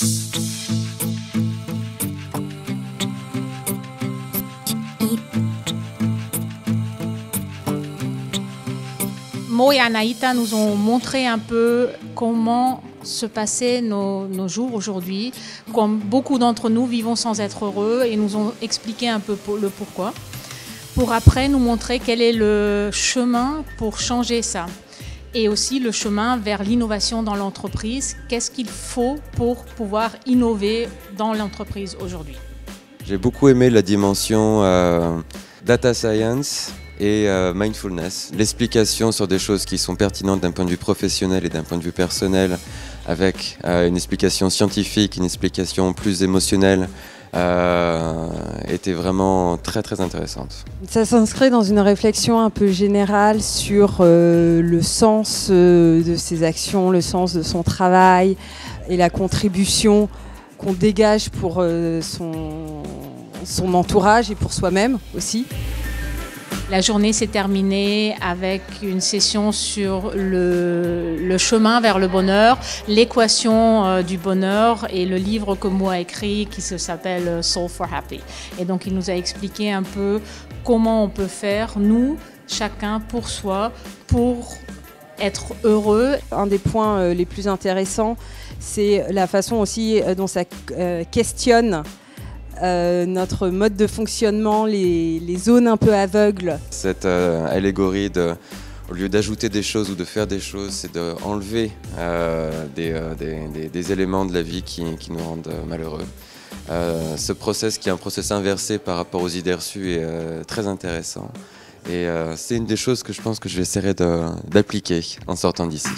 Mo et Anaïta nous ont montré un peu comment se passaient nos, nos jours aujourd'hui. Comme beaucoup d'entre nous vivons sans être heureux et nous ont expliqué un peu le pourquoi. Pour après nous montrer quel est le chemin pour changer ça. Et aussi le chemin vers l'innovation dans l'entreprise. Qu'est-ce qu'il faut pour pouvoir innover dans l'entreprise aujourd'hui? J'ai beaucoup aimé la dimension euh, data science et euh, mindfulness, l'explication sur des choses qui sont pertinentes d'un point de vue professionnel et d'un point de vue personnel, avec euh, une explication scientifique, une explication plus émotionnelle, euh, était vraiment très très intéressante. Ça s'inscrit dans une réflexion un peu générale sur euh, le sens euh, de ses actions, le sens de son travail et la contribution qu'on dégage pour son entourage et pour soi-même aussi. La journée s'est terminée avec une session sur le, chemin vers le bonheur, l'équation euh, du bonheur et le livre que Mo a écrit qui s'appelle Soul for Happy. Et donc il nous a expliqué un peu comment on peut faire, nous, chacun pour soi, pour être heureux. Un des points euh, les plus intéressants, c'est la façon aussi euh, dont ça euh, questionne euh, notre mode de fonctionnement, les, zones un peu aveugles. Cette euh, allégorie de, au lieu d'ajouter des choses ou de faire des choses, c'est d'enlever euh, des, euh, des, éléments de la vie qui, qui nous rendent malheureux. Ce process qui est un process inversé par rapport aux idées reçues est très intéressant. Et c'est une des choses que je pense que je vais essayer d'appliquer en sortant d'ici.